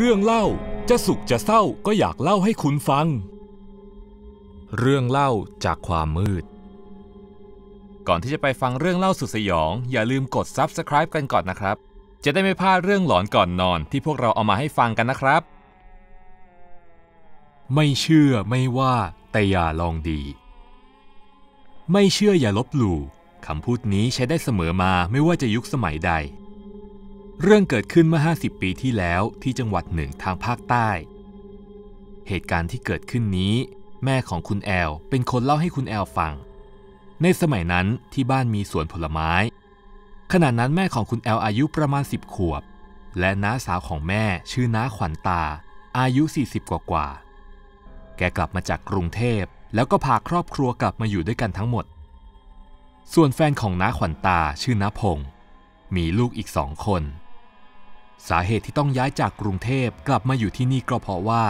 เรื่องเล่าจะสุขจะเศร้าก็อยากเล่าให้คุณฟัง เรื่องเล่าจากความมืด ก่อนที่จะไปฟังเรื่องเล่าสุดสยอง อย่าลืมกด Subscribe กันก่อนนะครับ จะได้ไม่พลาดเรื่องหลอนก่อนนอนที่พวกเราเอามาให้ฟังกันนะครับ ไม่เชื่อไม่ว่าแต่อย่าลองดี ไม่เชื่ออย่าลบหลู่คำพูดนี้ใช้ได้เสมอมาไม่ว่าจะยุคสมัยใด เรื่องเกิดขึ้นเมื่อ 50 ปีที่แล้วที่จังหวัดหนึ่งทางภาคใต้ เหตุการณ์ที่เกิดขึ้นนี้ แม่ของคุณแอลเป็นคนเล่าให้คุณแอลฟัง ในสมัยนั้นที่บ้านมีสวนผลไม้ ขณะนั้นแม่ของคุณแอลอายุประมาณ 10 ขวบ และน้าสาวของแม่ชื่อน้าขวัญตา อายุ 40 กว่ากว่า แกกลับมาจากกรุงเทพแล้วก็พาครอบครัวกลับมาอยู่ด้วยกันทั้งหมด ส่วนแฟนของน้าขวัญตาชื่อน้าพง มีลูกอีกสองคน สาเหตุที่ต้องย้ายจากกรุงเทพกลับมาอยู่ที่นี่ก็เพราะว่า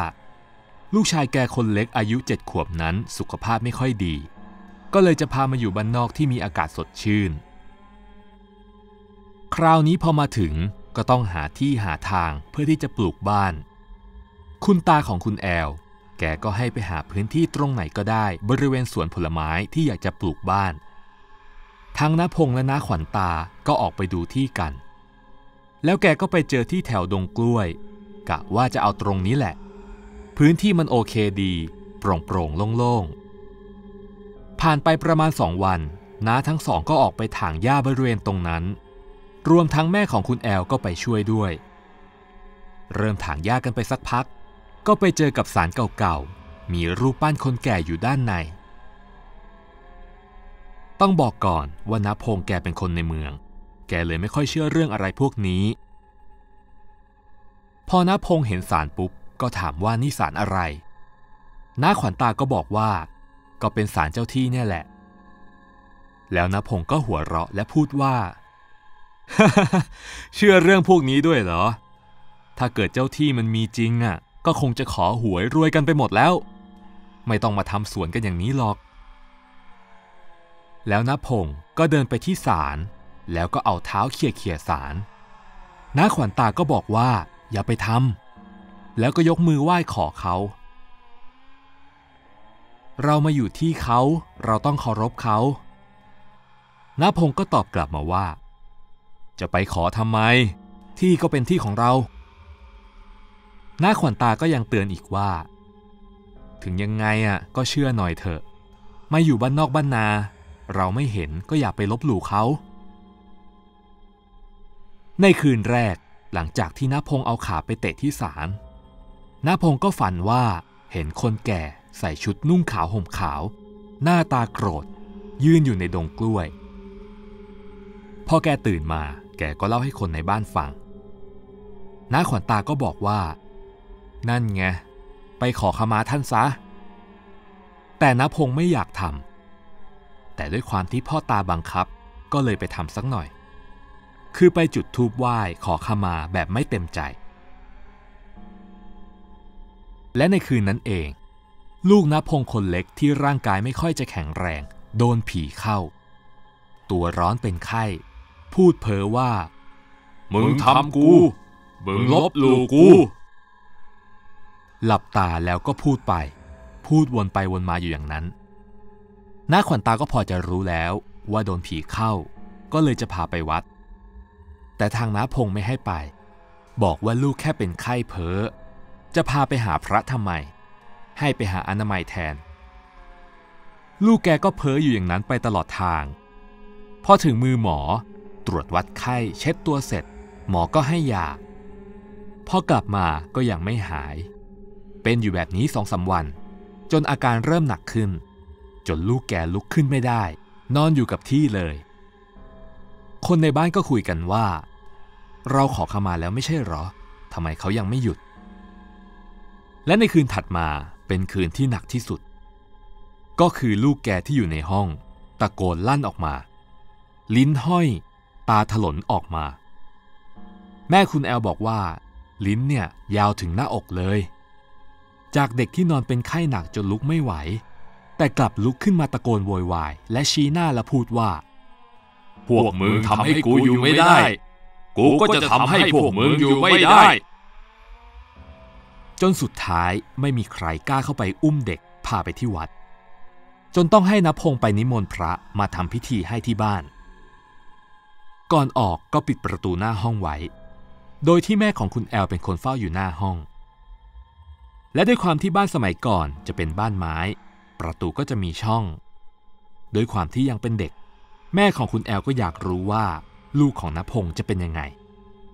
ลูกชายแกคนเล็กอายุเจ็ดขวบนั้นสุขภาพไม่ค่อยดี ก็เลยจะพามาอยู่บ้านนอกที่มีอากาศสดชื่น คราวนี้พอมาถึงก็ต้องหาที่หาทางเพื่อที่จะปลูกบ้าน คุณตาของคุณแอล แกก็ให้ไปหาพื้นที่ตรงไหนก็ได้บริเวณสวนผลไม้ที่อยากจะปลูกบ้าน ทั้งน้าพงและน้าขวัญตาก็ออกไปดูที่กัน แล้วแกก็ไปเจอที่แถวดงกล้วย กะว่าจะเอาตรงนี้แหละ พื้นที่มันโอเคดี โปร่งโปร่งๆโล่งๆ ผ่านไปประมาณสองวันน้าทั้งสองก็ออกไปถางหญ้าบริเวณตรงนั้น รวมทั้งแม่ของคุณแอลก็ไปช่วยด้วย เริ่มถางหญ้ากันไปสักพัก ก็ไปเจอกับสารเก่าๆ มีรูปปั้นคนแก่อยู่ด้านใน ต้องบอกก่อนว่าน้าพงแกเป็นคนในเมือง แกเลยไม่ค่อยเชื่อเรื่องอะไรพวกนี้ พอน้าพงเห็นสารปุ๊บก็ถามว่านี่สารอะไรน้าขวัญตาก็บอกว่า ก็เป็นสารเจ้าที่เนี่ยแหละ แล้วน้าพงก็หัวเราะและพูดว่า เชื่อเรื่องพวกนี้ด้วยเหรอ ถ้าเกิดเจ้าที่มันมีจริงอะ ก็คงจะขอหวยรวยกันไปหมดแล้ว ไม่ต้องมาทำสวนกันอย่างนี้หรอก แล้วน้าพงก็เดินไปที่ศาล แล้วก็เอาเท้าเขี่ยเขี่ยศาลน้าขวัญตาก็บอกว่าอย่าไปทำแล้วก็ยกมือไหว้ขอเขา เรามาอยู่ที่เขาเราต้องเคารพเขาน้าพงก็ตอบกลับมาว่า จะไปขอทำไม ที่ก็เป็นที่ของเราน้าขวัญตาก็ยังเตือนอีกว่า ถึงยังไงอะก็เชื่อหน่อยเถอะ มาอยู่บ้านนอกบ้านนา เราไม่เห็นก็อย่าไปลบหลู่เขา ในคืนแรกหลังจากที่น้าพงเอาขาไปเตะที่ศาลน้าพงก็ฝันว่าเห็นคนแก่ใส่ชุดนุ่งขาวห่มขาว หน้าตาโกรธ ยืนอยู่ในดงกล้วย พอแกตื่นมาแกก็เล่าให้คนในบ้านฟังน้าขวัญตาก็บอกว่า นั่นไง ไปขอขมาท่านซะ แต่น้าพงไม่อยากทำแต่ด้วยความที่พ่อตาบังคับก็เลยไปทำสักหน่อย คือไปจุดธูปไหว้ขอขมาแบบไม่เต็มใจ และในคืนนั้นเอง ลูกน้าพงคนเล็กที่ร่างกายไม่ค่อยจะแข็งแรง โดนผีเข้า ตัวร้อนเป็นไข้ พูดเพ้อว่า มึงทำกู มึงลบหลู่กู หลับตาแล้วก็พูดไป พูดวนไปวนมาอยู่อย่างนั้นน้าขวัญตาก็พอจะรู้แล้วว่าโดนผีเข้า ก็เลยจะพาไปวัด แต่ทางน้าพงไม่ให้ไป บอกว่าลูกแค่เป็นไข้เพ้อ จะพาไปหาพระทำไม ให้ไปหาอนามัยแทน ลูกแกก็เพ้ออยู่อย่างนั้นไปตลอดทาง พอถึงมือหมอตรวจวัดไข้เช็ดตัวเสร็จ หมอก็ให้ยา พอกลับมาก็ยังไม่หาย เป็นอยู่แบบนี้สองสาวัน จนอาการเริ่มหนักขึ้น จนลูกแกลุกขึ้นไม่ได้ นอนอยู่กับที่เลย คนในบ้านก็คุยกันว่า เราขอขมาแล้วไม่ใช่หรอทำไมเขายังไม่หยุด และในคืนถัดมาเป็นคืนที่หนักที่สุด ก็คือลูกแกที่อยู่ในห้อง ตะโกนลั่นออกมา ลิ้นห้อย ตาถลนออกมา แม่คุณแอลบอกว่า ลิ้นเนี่ยยาวถึงหน้าอกเลย จากเด็กที่นอนเป็นไข้หนักจนลุกไม่ไหว แต่กลับลุกขึ้นมาตะโกนโวยวาย และชี้หน้าและพูดว่า พวกมึงทำให้กูอยู่ไม่ได้ กูก็จะทำให้พวกมึงอยู่ไม่ได้ จนสุดท้ายไม่มีใครกล้าเข้าไปอุ้มเด็กพาไปที่วัด จนต้องให้นพงศ์ไปนิมนต์พระมาทำพิธีให้ที่บ้าน ก่อนออกก็ปิดประตูหน้าห้องไว้ โดยที่แม่ของคุณแอลเป็นคนเฝ้าอยู่หน้าห้อง และด้วยความที่บ้านสมัยก่อนจะเป็นบ้านไม้ ประตูก็จะมีช่อง โดยความที่ยังเป็นเด็ก แม่ของคุณแอลก็อยากรู้ว่า ลูกของนพงศ์จะเป็นยังไง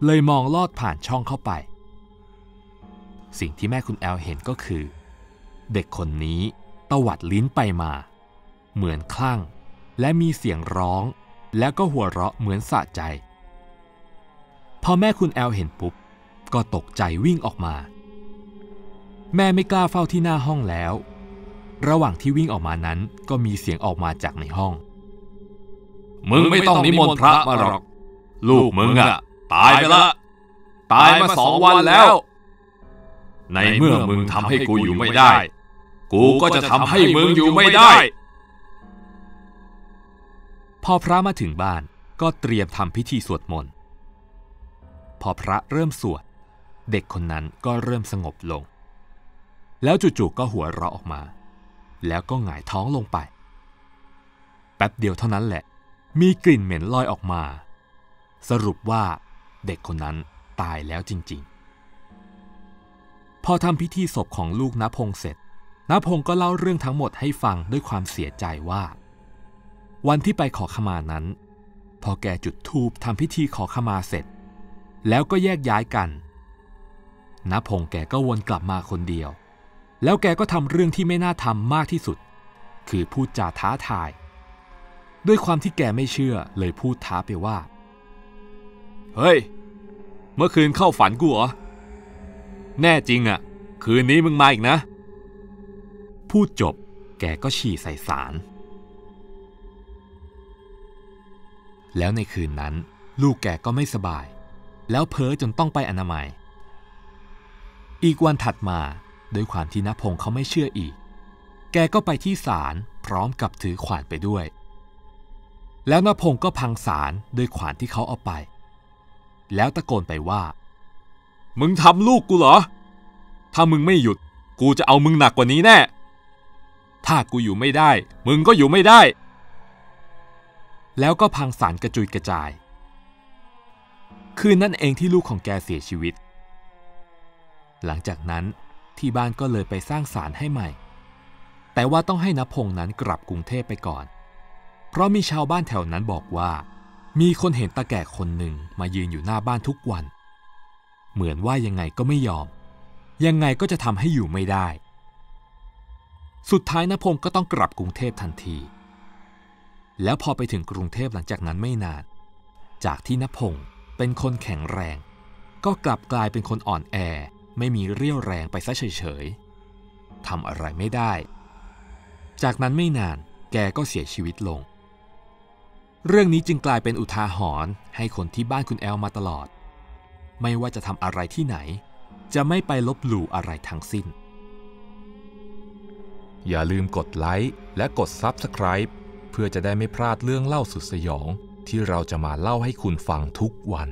เลยมองลอดผ่านช่องเข้าไป สิ่งที่แม่คุณแอลเห็นก็คือ เด็กคนนี้ตวัดลิ้นไปมา เหมือนคลั่ง และมีเสียงร้อง แล้วก็หัวเราะเหมือนสะใจ พอแม่คุณแอลเห็นปุ๊บ ก็ตกใจวิ่งออกมา แม่ไม่กล้าเฝ้าที่หน้าห้องแล้ว ระหว่างที่วิ่งออกมานั้นก็มีเสียงออกมาจากในห้อง มึงไม่ต้องนิมนต์พระมาหรอก ลูกมึงอะตายไปละ ตายมาสองวันแล้ว ในเมื่อมึงทำให้กูอยู่ไม่ได้ กูก็จะทำให้มึงอยู่ไม่ได้ พอพระมาถึงบ้านก็เตรียมทำพิธีสวดมนต์ พอพระเริ่มสวด เด็กคนนั้นก็เริ่มสงบลง แล้วจู่ๆก็หัวเราะออกมา แล้วก็หงายท้องลงไป แป๊บเดียวเท่านั้นแหละ มีกลิ่นเหม็นลอยออกมา สรุปว่าเด็กคนนั้นตายแล้วจริงๆ พอทำพิธีศพของลูกนพงเสร็จนพงก็เล่าเรื่องทั้งหมดให้ฟังด้วยความเสียใจว่า วันที่ไปขอขมานั้น พอแกจุดธูปทำพิธีขอขมาเสร็จ แล้วก็แยกย้ายกันนพงแกก็วนกลับมาคนเดียว แล้วแกก็ทำเรื่องที่ไม่น่าทำมากที่สุด คือพูดจาท้าทาย ด้วยความที่แกไม่เชื่อเลยพูดท้าไปว่า เฮ้ย เมื่อคืนเข้าฝันกูเหรอ แน่จริงอะคืนนี้มึงมาอีกนะ พูดจบ แกก็ฉี่ใส่สาร แล้วในคืนนั้น ลูกแกก็ไม่สบาย แล้วเพ้อจนต้องไปอนามัย อีกวันถัดมาด้วยความที่นพงศ์เขาไม่เชื่ออีก แกก็ไปที่ศาลพร้อมกับถือขวานไปด้วย แล้วนพงศ์ก็พังศาลด้วยขวานที่เขาเอาไป แล้วตะโกนไปว่า มึงทำลูกกูเหรอ ถ้ามึงไม่หยุด กูจะเอามึงหนักกว่านี้แน่ ถ้ากูอยู่ไม่ได้ มึงก็อยู่ไม่ได้ แล้วก็พังสารกระจุยกระจาย คืนนั่นเองที่ลูกของแกเสียชีวิต หลังจากนั้นที่บ้านก็เลยไปสร้างศาลให้ใหม่ แต่ว่าต้องให้นพงษ์นั้นกลับกรุงเทพไปก่อน เพราะมีชาวบ้านแถวนั้นบอกว่า มีคนเห็นตาแก่คนหนึ่งมายืนอยู่หน้าบ้านทุกวัน เหมือนว่ายังไงก็ไม่ยอม ยังไงก็จะทำให้อยู่ไม่ได้ สุดท้ายนพงศ์ก็ต้องกลับกรุงเทพทันที แล้วพอไปถึงกรุงเทพหลังจากนั้นไม่นาน จากที่นพงศ์เป็นคนแข็งแรง ก็กลับกลายเป็นคนอ่อนแอไม่มีเรี่ยวแรงไปซะเฉยๆทำอะไรไม่ได้ จากนั้นไม่นานแกก็เสียชีวิตลง เรื่องนี้จึงกลายเป็นอุทาหรณ์ให้คนที่บ้านคุณแอลมาตลอด ไม่ว่าจะทำอะไรที่ไหน จะไม่ไปลบหลู่อะไรทั้งสิ้น อย่าลืมกดไลค์และกด Subscribe เพื่อจะได้ไม่พลาดเรื่องเล่าสุดสยองที่เราจะมาเล่าให้คุณฟังทุกวัน